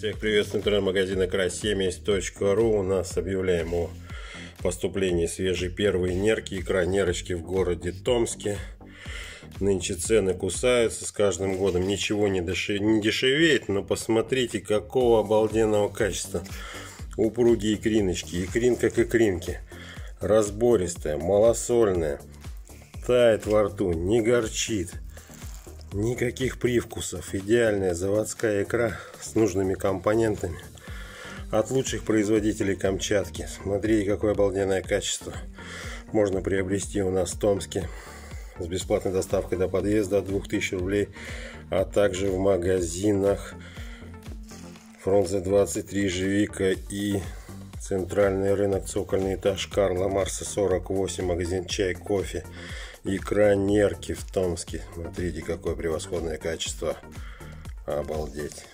Всех приветствую, интернет-магазин икра70.ру. У нас объявляем о поступлении свежей первой нерки, икра нерочки в городе Томске. Нынче цены кусаются с каждым годом, ничего не, дешев... не дешевеет, но посмотрите, какого обалденного качества. Упругие икриночки, икрин как икринки. Разбористая, малосольная, тает во рту, не горчит. Никаких привкусов. Идеальная заводская икра с нужными компонентами. От лучших производителей Камчатки. Смотри, какое обалденное качество. Можно приобрести у нас в Томске с бесплатной доставкой до подъезда от 2000 рублей, а также в магазинах Фрунзе 23, Живика и Центральный рынок, цокольный этаж Карла Марса 48, магазин чай, кофе икра нерки в Томске. Смотрите, какое превосходное качество. Обалдеть.